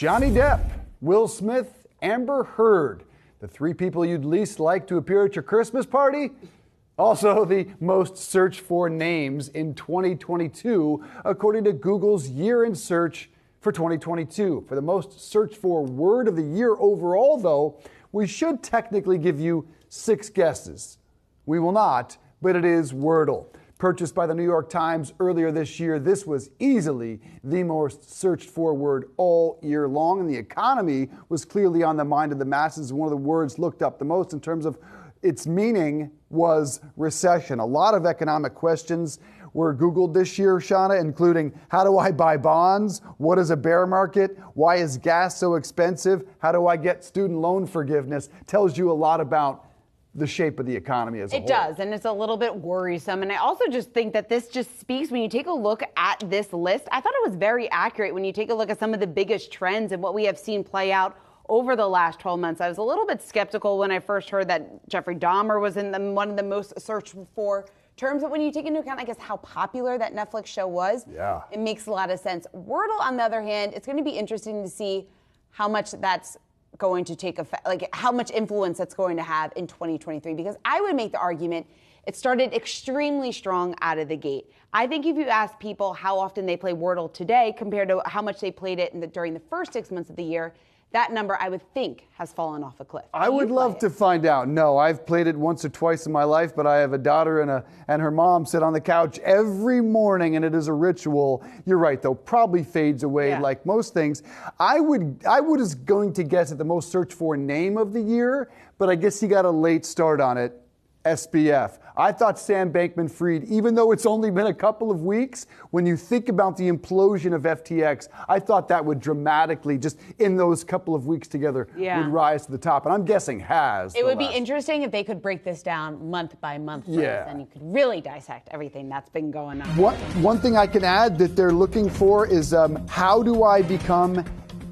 Johnny Depp, Will Smith, Amber Heard, the three people you'd least like to appear at your Christmas party. Also, the most searched for names in 2022, according to Google's year in search for 2022. For the most searched for word of the year overall, though, we should technically give you six guesses. We will not, but it is Wordle. Purchased by the New York Times earlier this year, this was easily the most searched for word all year long, and the economy was clearly on the mind of the masses. One of the words looked up the most in terms of its meaning was recession. A lot of economic questions were Googled this year, Seana, including how do I buy bonds? What is a bear market? Why is gas so expensive? How do I get student loan forgiveness? Tells you a lot about the shape of the economy as a it whole. does, and it's a little bit worrisome. And I also just think that this just speaks when you take a look at this list. I thought it was very accurate when you take a look at some of the biggest trends and what we have seen play out over the last 12 months. I was a little bit skeptical when I first heard that Jeffrey Dahmer was in the, one of the most searched for terms, but when you take into account, I guess, how popular that Netflix show was, Yeah. it makes a lot of sense. Wordle, on the other hand, it's going to be interesting to see how much that's going to take effect, like how much influence that's going to have in 2023. Because I would make the argument it started extremely strong out of the gate. I think if you ask people how often they play Wordle today compared to how much they played it the, during the first six months of the year, that number I would think has fallen off a cliff. I Do would love it? to find out. No, I've played it once or twice in my life, but I have a daughter and a and her mom sit on the couch every morning and it is a ritual. You're right though, probably fades away Yeah. like most things. I would I would is going to guess at the most searched for name of the year, but I guess he got a late start on it. SBF. I thought Sam Bankman Fried, even though it's only been a couple of weeks, when you think about the implosion of FTX, I thought that would dramatically, just in those couple of weeks together, Yeah. would rise to the top. And I'm guessing has. It would be interesting if they could break this down month by month Yeah. and you could really dissect everything that's been going on. One, one thing I can add that they're looking for is um, how do I become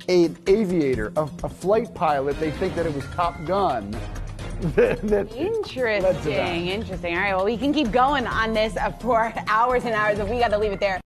an aviator, a, a flight pilot? They think that it was Top Gun. Interesting, interesting. All right, well, we can keep going on this for hours and hours, but we got to leave it there.